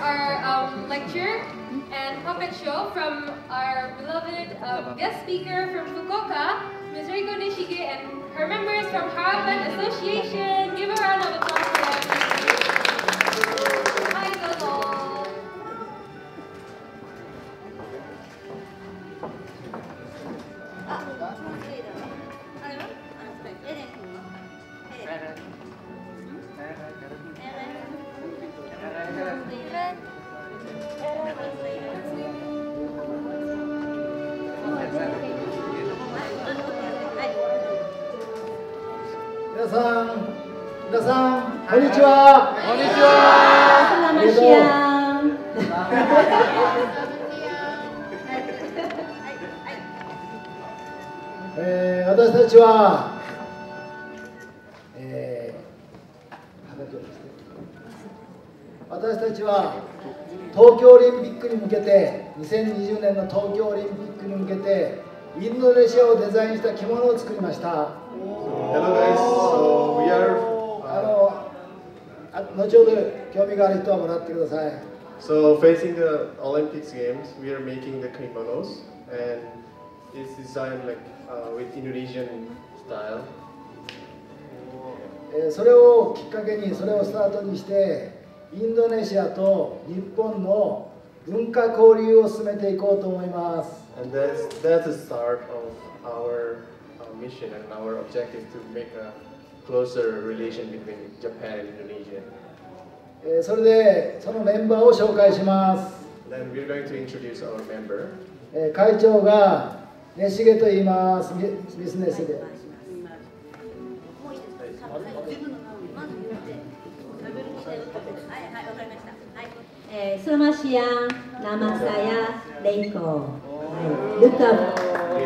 our um, lecture and puppet show from our beloved uh, guest speaker from Fukuoka, Ms. Reiko Neshige, and her members from Harapan Association. Give a round of applause for them. Hi. さん、こんにちは。こんにちは。えー私たちは、えー私たちは東京オリンピックに向けて2020年の東京オリンピックに向けてインドネシアをデザインした着物を作りました Hello guys, so we are あのあ後ほど興味がある人はもらってください so facing the Olympics games. We are making the kimonos and it's designed like uh, with Indonesian style. えーそれをきっかけにそれをスタートにしてインドネシアと日本の文化交流を進めていこうと思います And that's that's the start of our uh, mission and our objective to make a closer relation between Japan and Indonesia. えーそれでそのメンバーを紹介します、Then we're going to introduce our member. えー会長が根重と言いますビビジネスでもういいですか。はい、自分のまず言って。食べるみたいなはいはい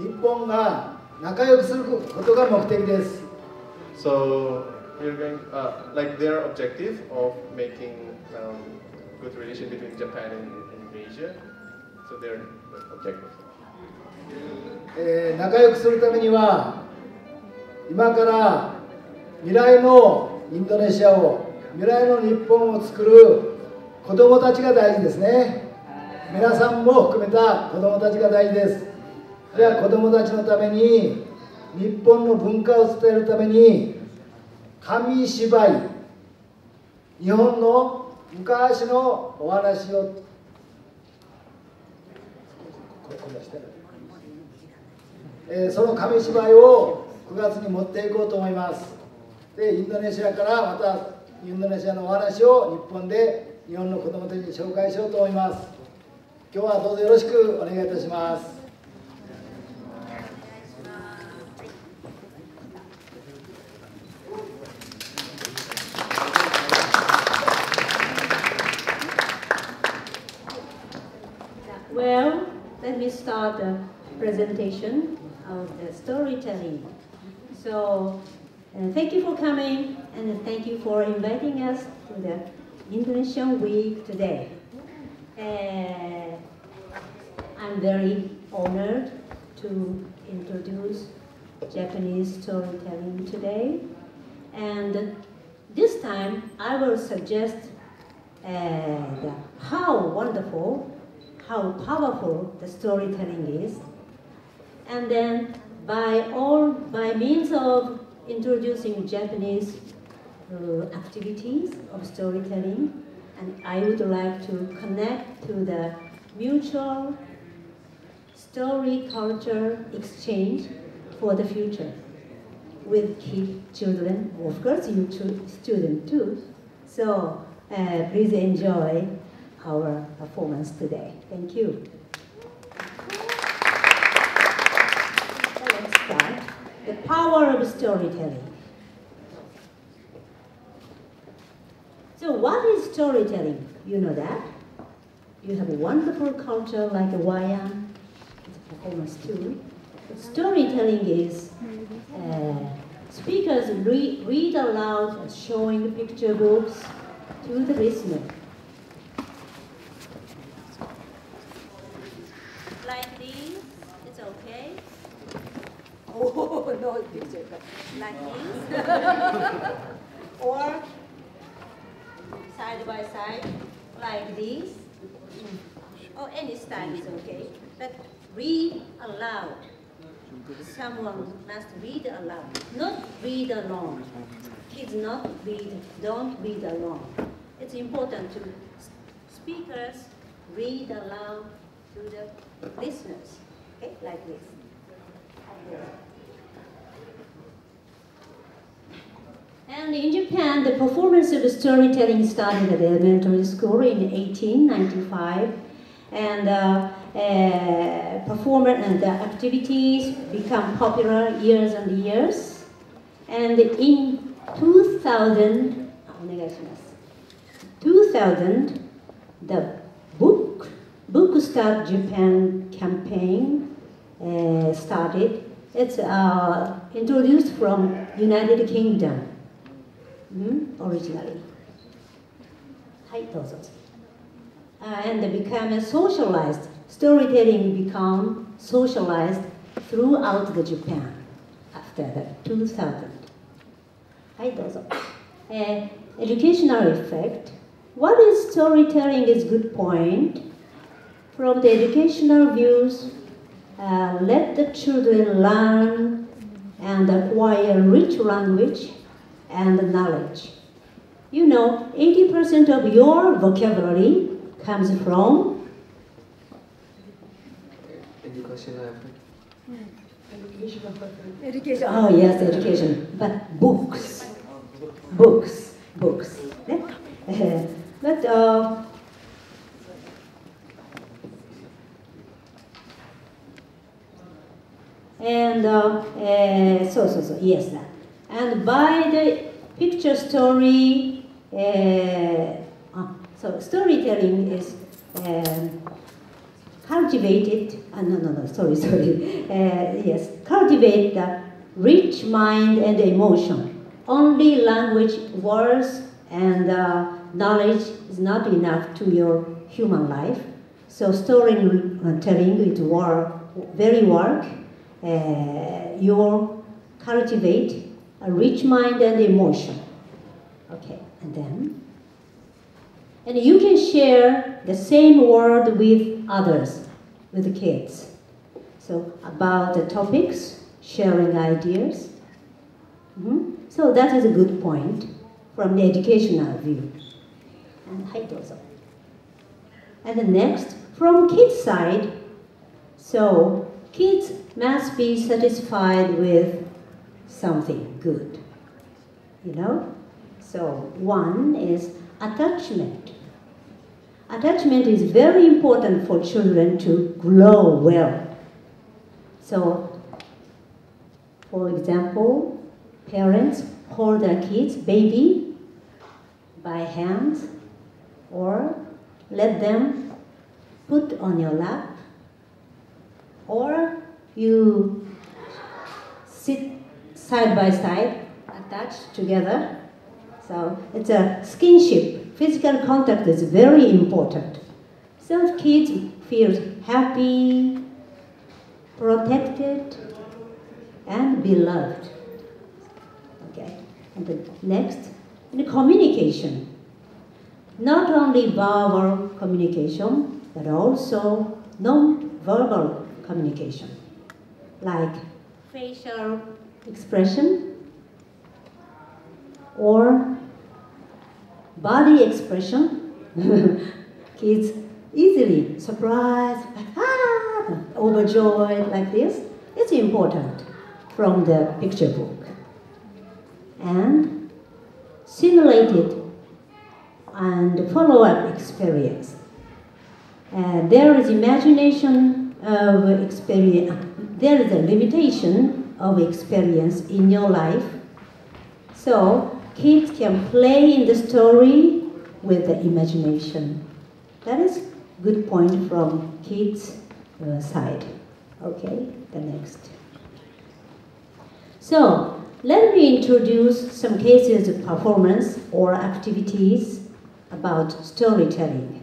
日本が仲良くすることが目的です So we're going uh, like their objective of making um, good relation between Japan and Indonesia. So their objective. えー仲良くするためには今から未来のインドネシアを未来の日本を作る子どもたちが大事ですね皆さんも含めた子どもたちが大事ですじゃあ子どもたちのために日本の文化を伝えるために紙芝居日本の昔のお話を。えーその紙芝居を9月に持っていこうと思います。でインドネシアからまたインドネシアのお話を日本で日本の子どもたちに紹介しようと思います。今日はどうぞよろしくお願いいたします。Me start the presentation of the storytelling. So, uh, thank you for coming and thank you for inviting us to the Indonesian Week today. Uh, I'm very honored to introduce Japanese storytelling today. And this time I will suggest uh, the- how wonderful, how powerful the storytelling is. And then by all, by means of introducing Japanese uh, activities of storytelling, and I would like to connect to the mutual story culture exchange for the future with kid children, of course you chil- student too. So uh, please enjoy our performance today. Thank you. So let's start. The power of storytelling. So what is storytelling? You know that? you have a wonderful culture like a wayang, it's a performance too. Storytelling is uh, speakers read, read aloud, showing picture books to the listener. Like this, it's okay. Oh, no picture, but like this. or side by side, like this. Or any style is okay. But read aloud. Someone must read aloud, not read alone. Kids not read, don't read alone. It's important to speakers read aloud to the listeners, okay, like this. And in Japan, the performance of storytelling started at elementary school in 1895. And uh, uh, performance and uh, the activities become popular years and years. And in 2000, 2000, the book, book Start Japan campaign uh, started. It's uh, introduced from United Kingdom hmm? originally. Uh, and become socialized. Storytelling become socialized throughout the Japan after the 2000. Uh, educational effect. What is storytelling is good point. From the educational views, uh, let the children learn and acquire rich language and knowledge. You know, 80% of your vocabulary comes from Educational effect. Education. Oh yes, education. But books, books, books. But uh, and uh, eh, so so so yes that. And by the picture story, uh, ah, so storytelling is. Um, cultivated, uh, no, no, no, sorry, sorry, uh, yes, cultivate the rich mind and emotion. Only language, words, and uh, knowledge is not enough to your human life. So storytelling is work, very work. Uh, you cultivate a rich mind and emotion. Okay, and then? And you can share the same word with others, with the kids. So about the topics, sharing ideas. Mm -hmm. So that is a good point from the educational view. And height also. And the next, from kids' side, so kids must be satisfied with something good. You know? So one is attachment. Attachment is very important for children to grow well. So, for example, parents hold their kids, baby, by hands, or let them put on your lap, or you sit side by side, attached together. So it's a skinship. Physical contact is very important. So kids feel happy, protected, and beloved. Okay. And the next, the communication. Not only verbal communication, but also non-verbal communication, like facial expression or body expression. Kids easily surprised, ah, overjoyed like this. It's important from the picture book. And simulated and follow-up experience. Uh, there is imagination of experience. There is a limitation of experience in your life. So kids can play in the story with the imagination. That is good point from kids' uh, side. Okay, the next. So, let me introduce some cases of performance or activities about storytelling.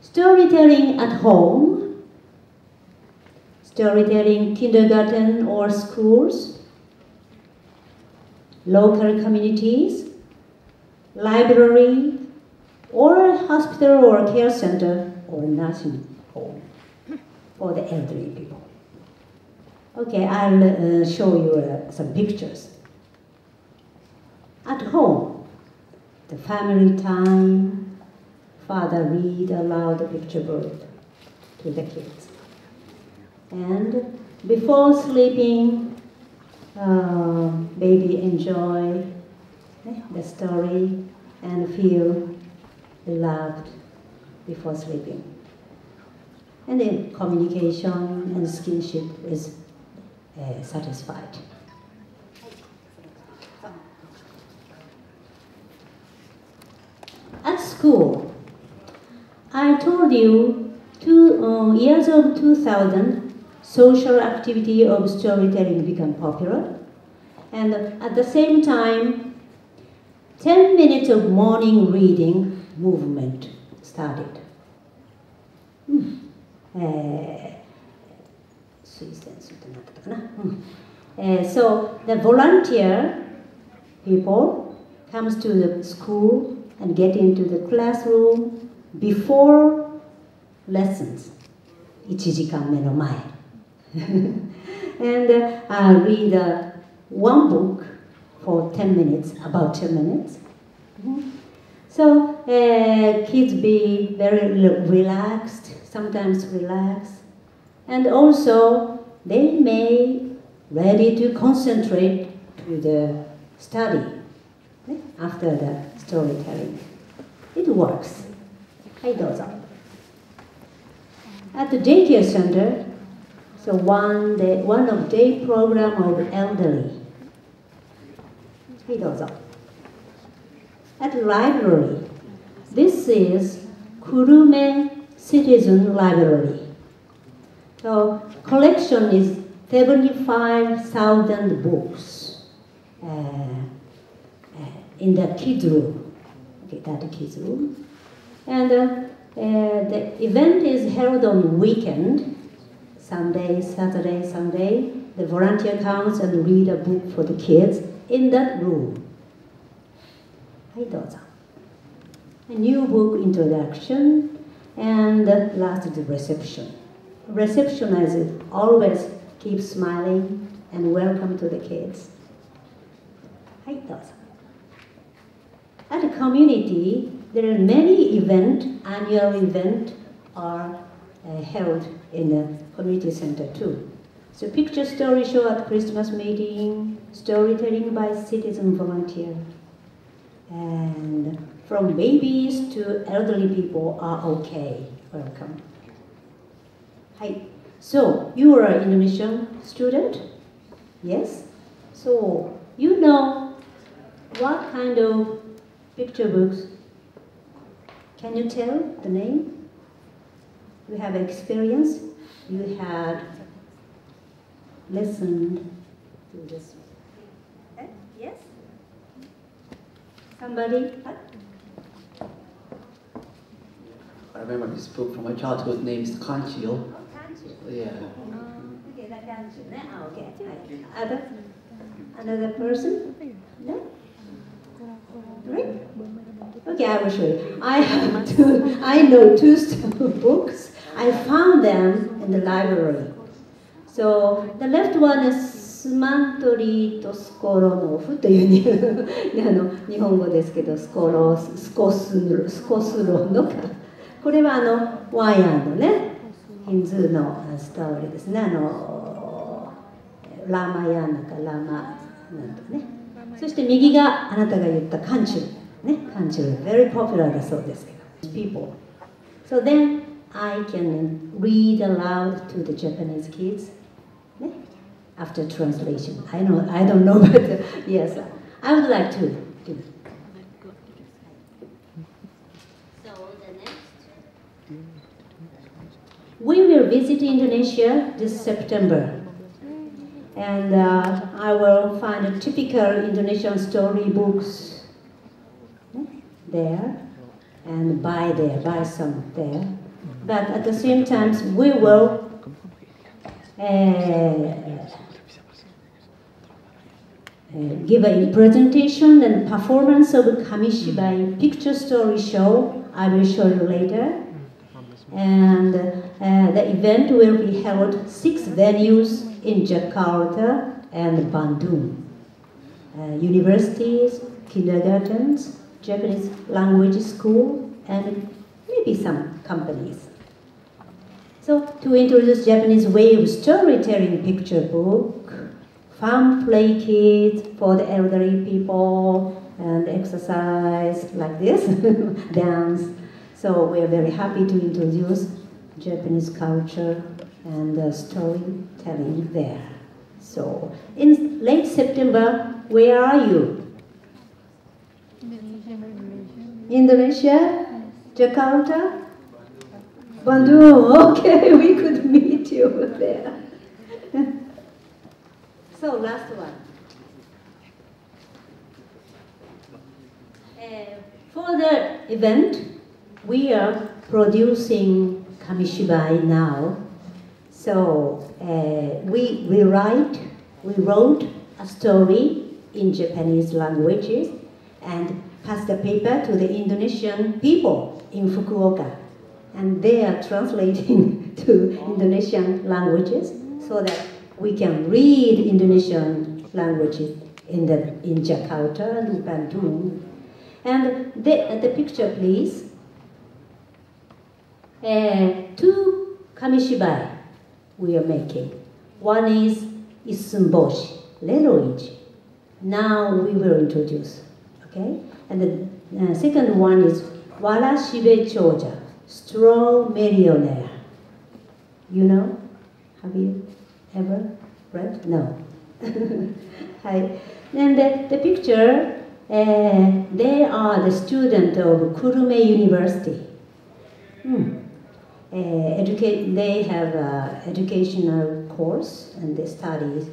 Storytelling at home, storytelling kindergarten or schools, local communities, library, or a hospital or care center or nursing home for the elderly people. Okay, I'll uh, show you uh, some pictures. At home, the family time, father read aloud the picture book to the kids. And before sleeping, uh, baby enjoy eh, the story and feel loved before sleeping. And then communication and skinship is uh, satisfied. At school, I told you two uh, years of 2000, social activity of storytelling became popular, and at the same time, 10 minutes of morning reading movement started. Hmm. Uh, uh, so the volunteer people comes to the school and get into the classroom before lessons 1時間目の前 and uh, uh, read uh, one book for 10 minutes, about 10 minutes. Mm -hmm. So uh, kids be very relaxed, sometimes relaxed, and also they may ready to concentrate to the study eh, after the storytelling. It works. Hey, dozo. At the daycare center, so one day, one of day program of elderly. はい、どうぞ。At the library, this is Kurume Citizen Library. So collection is 75,000 books uh, uh, in the kids room. Okay, that kids room. And uh, uh, the event is held on weekend, Sunday, Saturday, Sunday, the volunteer comes and read a book for the kids in that room. Hai. A new book introduction and last the reception. Reception as always keep smiling and welcome to the kids. Hai dozo. At the community, there are many event, annual event are uh, held in the community center too. So picture story show at Christmas meeting, storytelling by citizen volunteer. And from babies to elderly people are okay. Welcome. Hi. So you are an Indonesian student? Yes? So you know what kind of picture books? Can you tell the name? You have experience? You had listened to this. Eh? Yes? Somebody? What? I remember this book from my childhood name is Kanchil. Yeah. Okay, that answer. Okay. Other? Another person? No? Right? Okay, I will show you. I have two, I know two books. I found them in the library. So the left one is スマントリーとスコロノフという あの日本語ですけどスコロスコススコスロノかこれはあのワイヤーのねヒンズーのストーリーですね。あのラマヤーナかラマなんとかね。そして右があなたが言ったカンチュルね。カンチュル very popular だそうですけど。People so then I can read aloud to the Japanese kids after translation I know I don't know but uh, yes I would like to So the next. we will visit Indonesia this September. And uh, I will find a typical Indonesian storybooks there and buy there, buy some there. But at the same time, we will uh, give a presentation and performance of Kamishibai picture story show. I will show you later. And uh, the event will be held six venues in Jakarta and Bandung. Uh, universities, kindergartens, Japanese language school, and maybe some companies. So to introduce Japanese way of storytelling picture book, fun play kits for the elderly people and exercise like this, dance. So we are very happy to introduce Japanese culture and uh, storytelling there. So in late September, where are you? Indonesia? Jakarta? Bandung, okay, we could meet you there. So last one. Uh, for the event, we are producing Kamishibai now. So uh, we, we write, we wrote a story in Japanese languages and passed the paper to the Indonesian people in Fukuoka. And they are translating to Indonesian languages so that we can read Indonesian languages in, the, in Jakarta and Bandung. And the, the picture, please. Uh, two kamishibai we are making. One is Issunboshi, Little Inch. Now we will introduce, okay? And the uh, second one is Warashibe Choja, Strong Millionaire. You know? Have you? Ever read? No. Hi. And the, the picture, uh, they are the student of Kurume University. Hmm. Uh, educate, they have an educational course and they study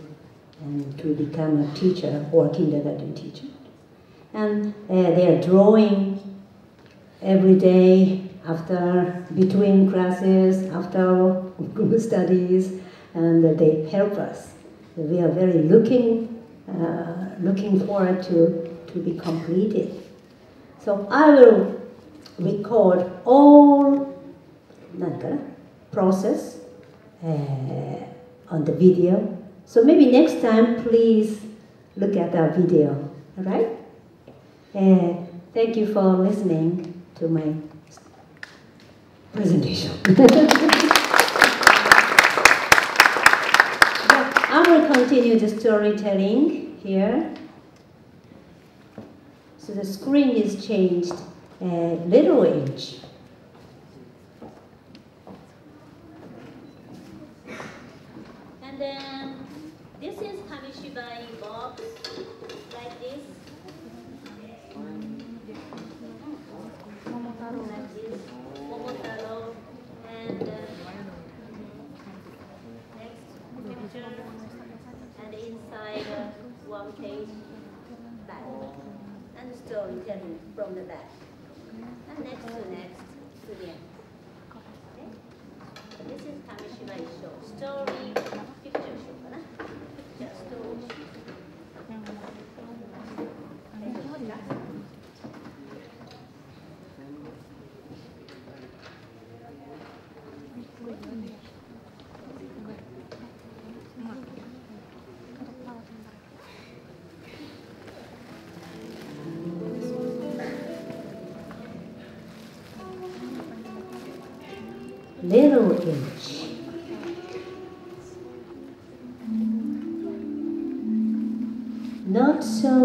and to become a teacher or kindergarten teacher. And uh, they are drawing every day after between classes, after group studies, and they help us. We are very looking, uh, looking forward to, to be completed. So I will record all the process uh, on the video. So maybe next time, please look at our video. All right? Uh, thank you for listening to my presentation. I will continue the storytelling here. So the screen is changed a little inch. And then this is Kamishibai box, like this. Like this, Momotaro, and uh, next picture, and inside uh, one page, back, and storytelling from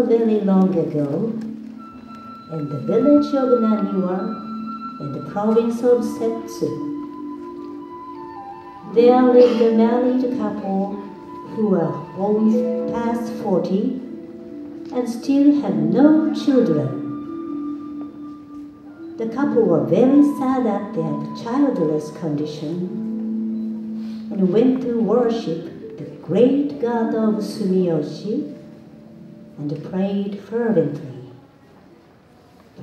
very long ago, in the village of Naniwa, in the province of Setsu, there lived a married couple who were both past 40 and still had no children. The couple were very sad at their childless condition and went to worship the great god of Sumiyoshi and prayed fervently.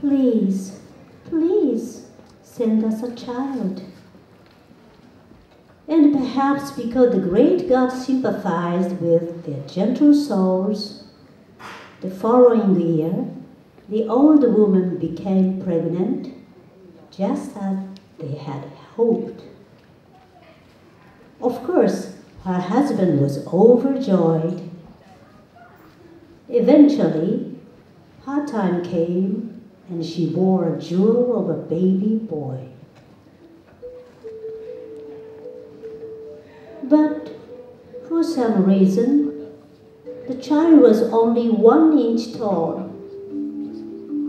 Please, please send us a child. And perhaps because the great God sympathized with their gentle souls, the following year, the old woman became pregnant, just as they had hoped. Of course, her husband was overjoyed. Eventually, her time came and she bore a jewel of a baby boy. But for some reason, the child was only one inch tall,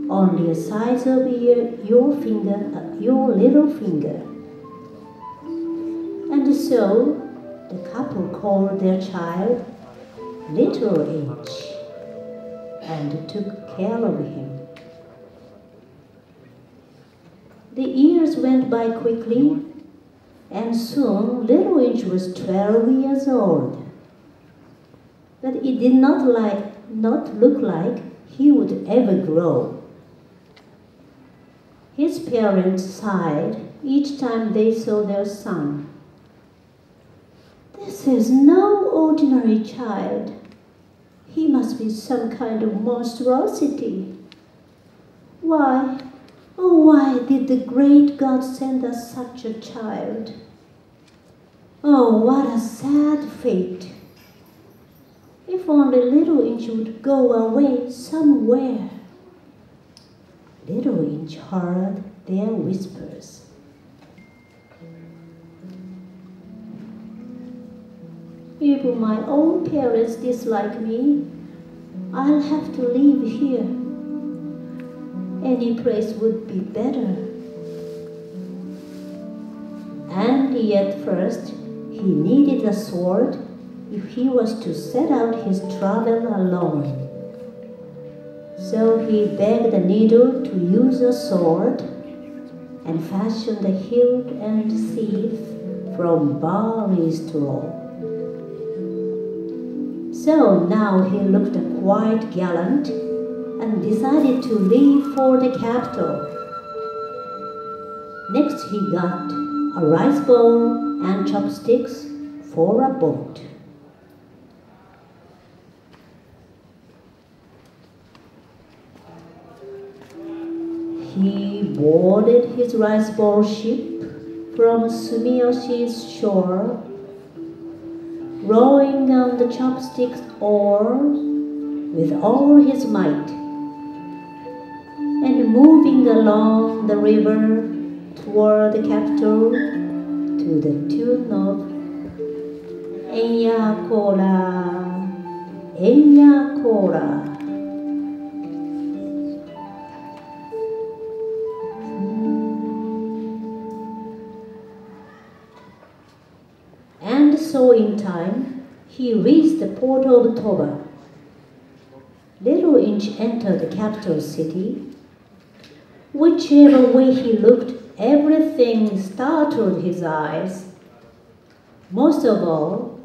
only the size of your, your finger, uh, your little finger. And so the couple called their child Little Inch and took care of him. The years went by quickly and soon Little Inch was 12 years old. But it did not, like, not look like he would ever grow. His parents sighed each time they saw their son. This is no ordinary child. He must be some kind of monstrosity. Why, oh, why did the great God send us such a child? Oh, what a sad fate. If only Little Inch would go away somewhere. Little Inch heard their whispers. If my own parents dislike me, I'll have to live here. Any place would be better. And yet first, he needed a sword if he was to set out his travel alone. So he begged the needle to use a sword and fashioned a hilt and sheath from barley straw. So now he looked quite gallant and decided to leave for the capital. Next he got a rice bowl and chopsticks for a boat. He boarded his rice bowl ship from Sumiyoshi's shore, rowing on the chopsticks oars with all his might, and moving along the river toward the capital to the tune of Enya Kola, Enya Kola. So in time, he reached the port of Toba. Little Inch entered the capital city. Whichever way he looked, everything startled his eyes. Most of all,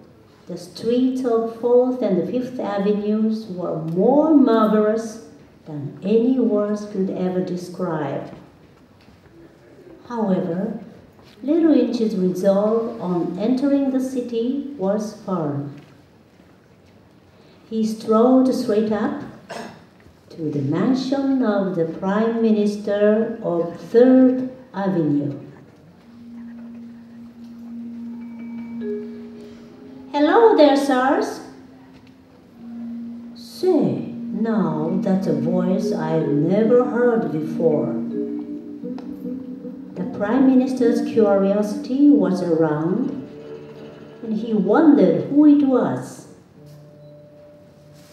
the streets of Fourth and Fifth Avenues were more marvelous than any words could ever describe. However, Little Inch's resolve on entering the city was firm. He strolled straight up to the mansion of the Prime Minister of Third Avenue. Hello there, sirs. Say, now that's a voice I've never heard before. Prime Minister's curiosity was around, and he wondered who it was.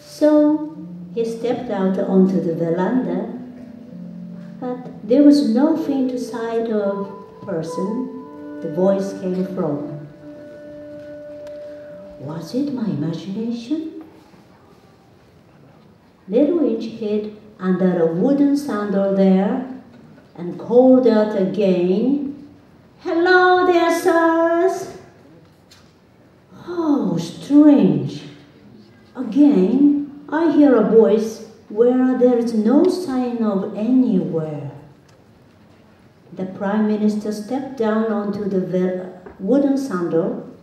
So he stepped out onto the veranda, but there was no faint sight of person the voice came from. Was it my imagination? Little Inch hid under a wooden sandal there and called out again, Hello there, sirs! Oh, strange. Again, I hear a voice where there is no sign of anywhere. The Prime Minister stepped down onto the wooden sandal,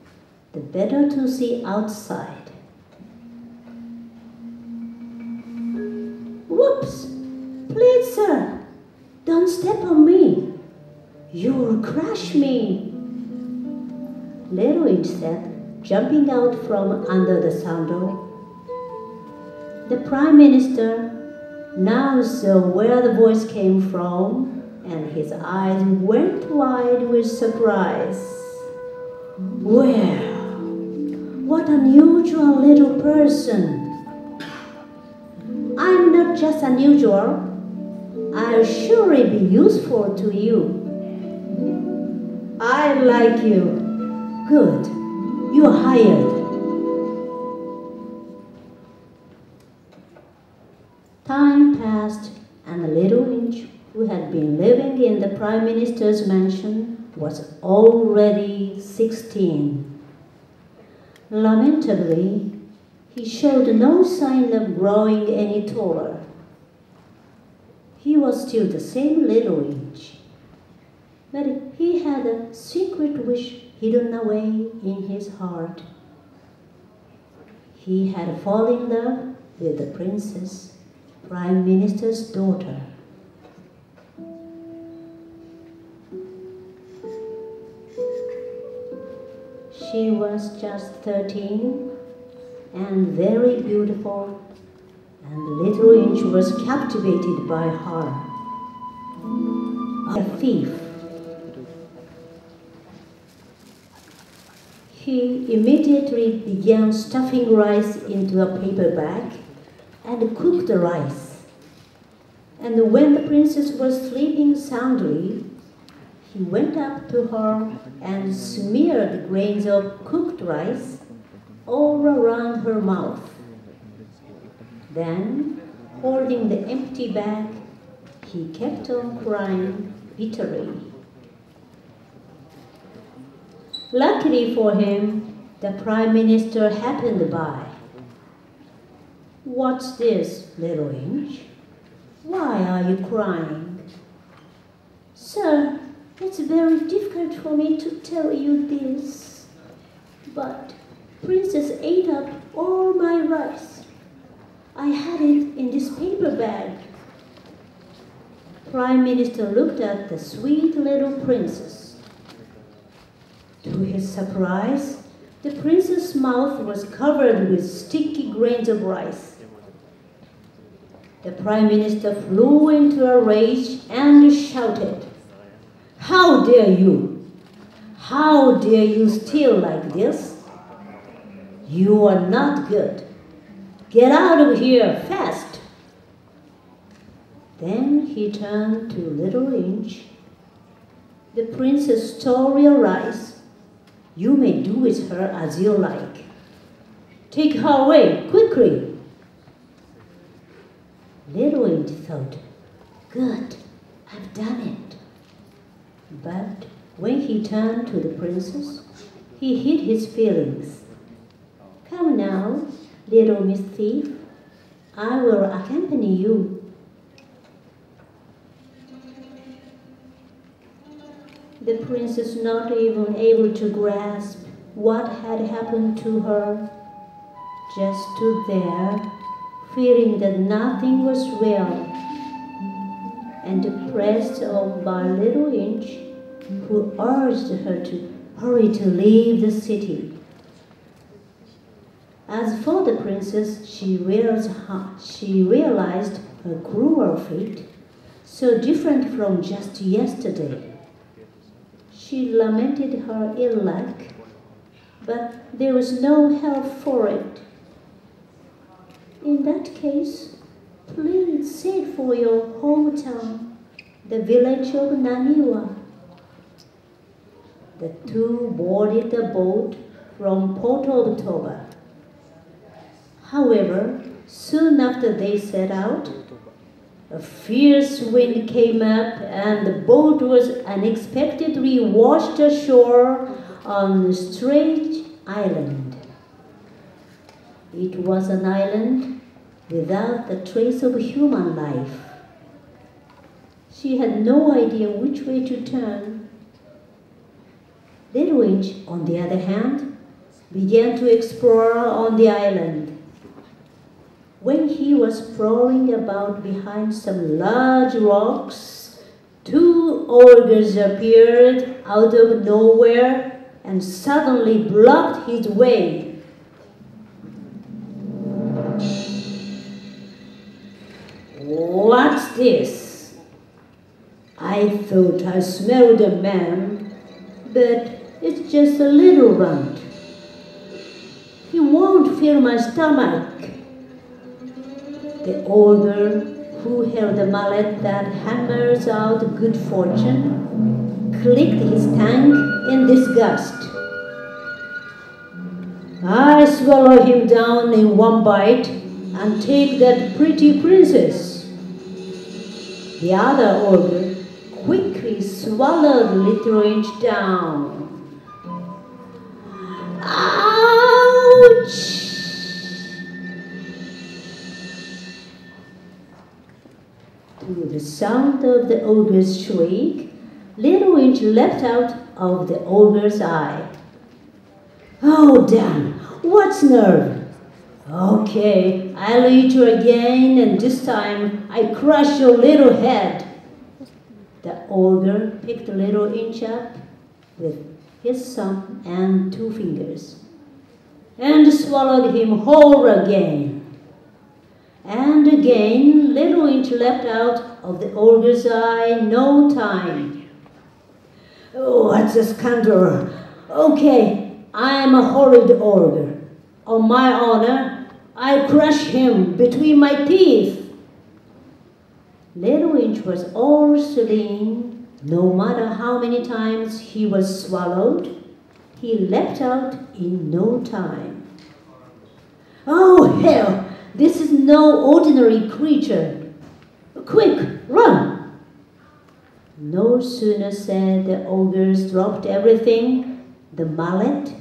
the better to see outside. Whoops! Please, sir, don't step on me. You'll crush me. Little Inch said, jumping out from under the sandal. The Prime Minister now saw uh, where the voice came from, and his eyes went wide with surprise. Well, what an unusual little person. I'm not just unusual. I'll surely be useful to you. I like you. Good. You're hired. Time passed, and the little inch who had been living in the Prime Minister's mansion was already 16. Lamentably, he showed no sign of growing any taller. Was still the same little inch, but he had a secret wish hidden away in his heart. He had fallen in love with the princess, Prime Minister's daughter. She was just 13 and very beautiful, and little Inch was captivated by her. A thief. He immediately began stuffing rice into a paper bag and cooked the rice. And when the princess was sleeping soundly, he went up to her and smeared grains of cooked rice all around her mouth. Then, holding the empty bag, he kept on crying bitterly. Luckily for him, the Prime Minister happened by. What's this, little inch? Why are you crying? Sir, it's very difficult for me to tell you this, but Princess ate up all my rice. I had it in this paper bag. Prime Minister looked at the sweet little princess. To his surprise, the princess's mouth was covered with sticky grains of rice. The Prime Minister flew into a rage and shouted, How dare you! How dare you steal like this? You are not good. Get out of here fast. Then he turned to Little Inch. The princess your rice. You may do with her as you like. Take her away, quickly. Little Inch thought, Good, I've done it. But when he turned to the princess, he hid his feelings. Come now, little Miss Thief, I will accompany you. The princess, not even able to grasp what had happened to her, just stood there, feeling that nothing was real, and pressed on by Little Inch, who urged her to hurry to leave the city. As for the princess, she realized, she realized her cruel fate, so different from just yesterday. She lamented her ill luck, but there was no help for it. In that case, please sail for your hometown, the village of Naniwa. The two boarded the boat from Port of Toba. However, soon after they set out, a fierce wind came up and the boat was unexpectedly washed ashore on a strange island. It was an island without the trace of human life. She had no idea which way to turn. Little Inch, on the other hand, began to explore on the island. When he was prowling about behind some large rocks, two ogres appeared out of nowhere and suddenly blocked his way. What's this? I thought I smelled a man, but it's just a little runt. He won't fill my stomach. The ogre who held the mallet that hammers out good fortune clicked his tongue in disgust. I swallow him down in one bite and take that pretty princess. The other ogre quickly swallowed Little Inch down. Ouch! To the sound of the ogre's shriek, Little Inch leapt out of the ogre's eye. Oh, damn! What's nerve? Okay, I'll eat you again, and this time I crush your little head. The ogre picked Little Inch up with his thumb and two fingers and swallowed him whole again. And again, Little Inch leapt out of the ogre's eye in no time. Oh, what's a scoundrel? Okay, I'm a horrid ogre. On my honor, I crush him between my teeth. Little Inch was all serene, no matter how many times he was swallowed, he leapt out in no time. Oh, hell! This is no ordinary creature. Quick, run! No sooner said the ogres dropped everything the mallet,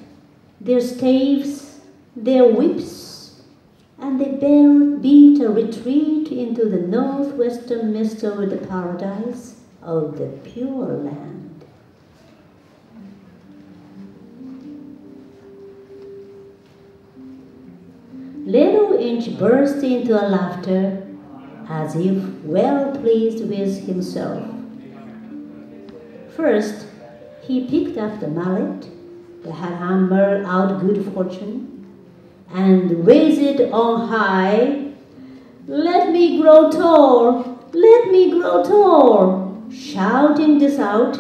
their staves, their whips, and they beat a retreat into the northwestern mist over the paradise of the Pure Land. Little Inch burst into a laughter as if well pleased with himself. First, he picked up the mallet that had hammered out good fortune and raised it on high. Let me grow tall, let me grow tall. Shouting this out,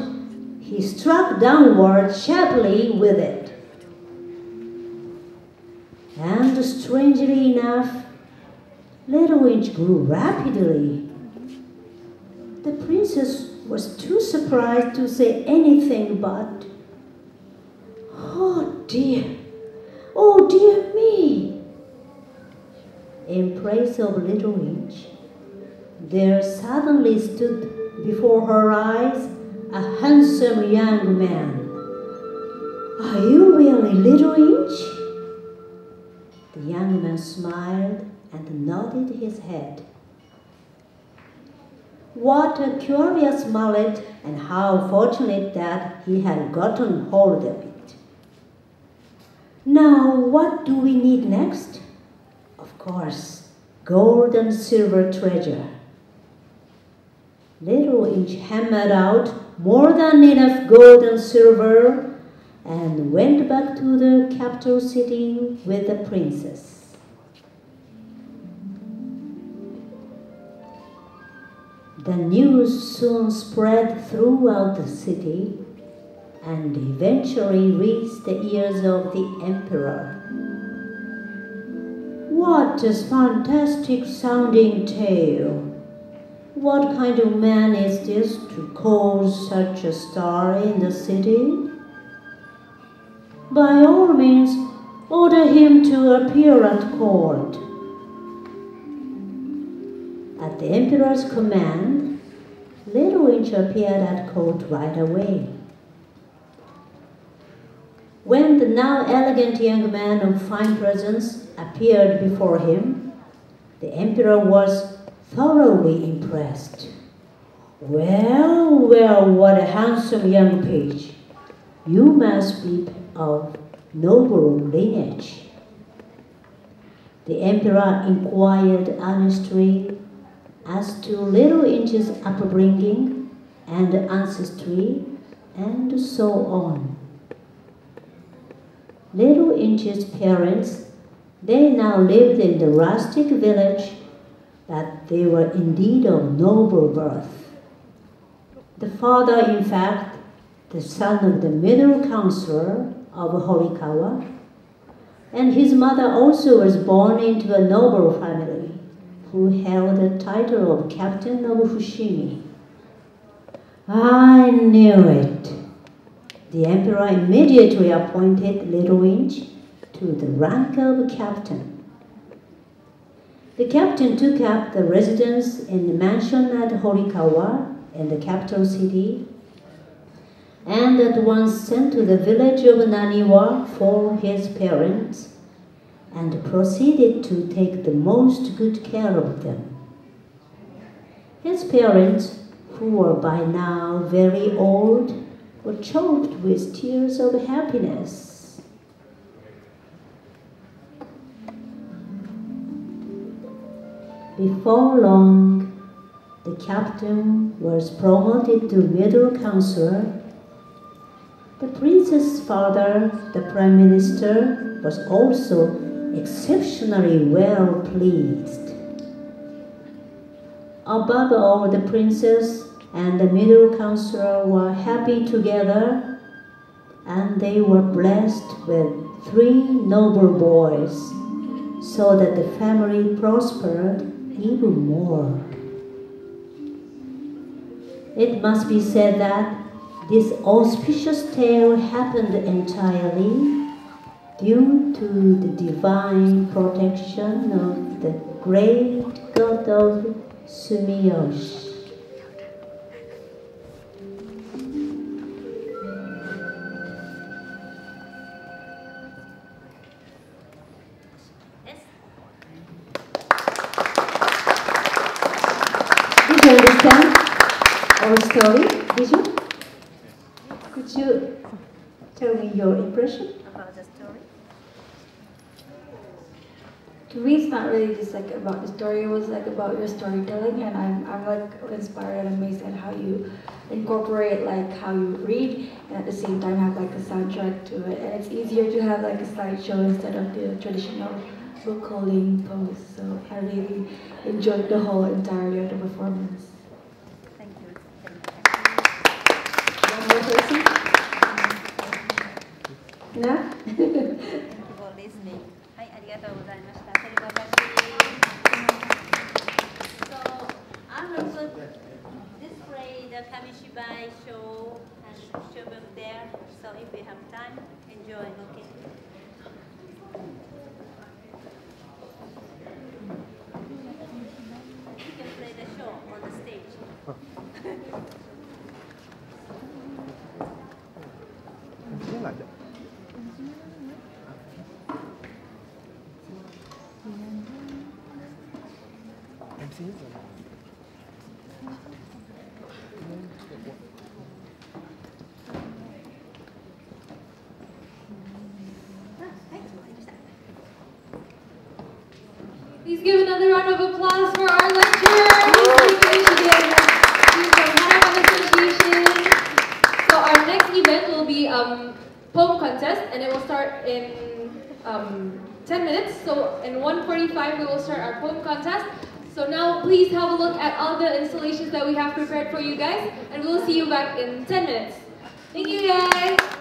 he struck downward sharply with it. And strangely enough, Little Inch grew rapidly. The princess was too surprised to say anything but, Oh dear, oh dear me. In place of Little Inch, there suddenly stood before her eyes a handsome young man. Are you really Little Inch? The young man smiled and nodded his head. What a curious mallet, and how fortunate that he had gotten hold of it. Now, what do we need next? Of course, gold and silver treasure. Little Inch hammered out more than enough gold and silver and went back to the capital city with the princess. The news soon spread throughout the city and eventually reached the ears of the emperor. What a fantastic sounding tale! What kind of man is this to cause such a star in the city? By all means, order him to appear at court. At the emperor's command, Little Inch appeared at court right away. When the now elegant young man of fine presence appeared before him, the emperor was thoroughly impressed. Well, well, what a handsome young page. You must be of noble lineage. The emperor inquired earnestly as to Little Inch's upbringing and ancestry, and so on. Little Inch's parents, they now lived in the rustic village, but they were indeed of noble birth. The father, in fact, the son of the middle counselor of Horikawa, and his mother also was born into a noble family who held the title of captain of Fushimi. I knew it. The emperor immediately appointed Little Inch to the rank of captain. The captain took up the residence in the mansion at Horikawa in the capital city and at once sent to the village of Naniwa for his parents and proceeded to take the most good care of them. His parents, who were by now very old, were choked with tears of happiness. Before long, the captain was promoted to middle counselor the prince's father, the prime minister, was also exceptionally well pleased. Above all, the princess and the middle counselor were happy together, and they were blessed with three noble boys, so that the family prospered even more. It must be said that this auspicious tale happened entirely due to the divine protection of the great god of Sumiyoshi. Like about the story. It was like about your storytelling, and I'm, I'm like inspired and amazed at how you incorporate like how you read, and at the same time have like a soundtrack to it. And it's easier to have like a slideshow instead of the traditional book holding pose. So I really enjoyed the whole entirety of the performance. Thank you. One more person? Enough? the Kamishibai show and show book there. So if we have time, enjoy, okay? You can play the show on the stage. Please give another round of applause for our lecturer. So our next event will be um, poem contest, and it will start in um, 10 minutes. So in 1:45 we will start our poem contest. So now please have a look at all the installations that we have prepared for you guys, and we'll see you back in 10 minutes. Thank you guys.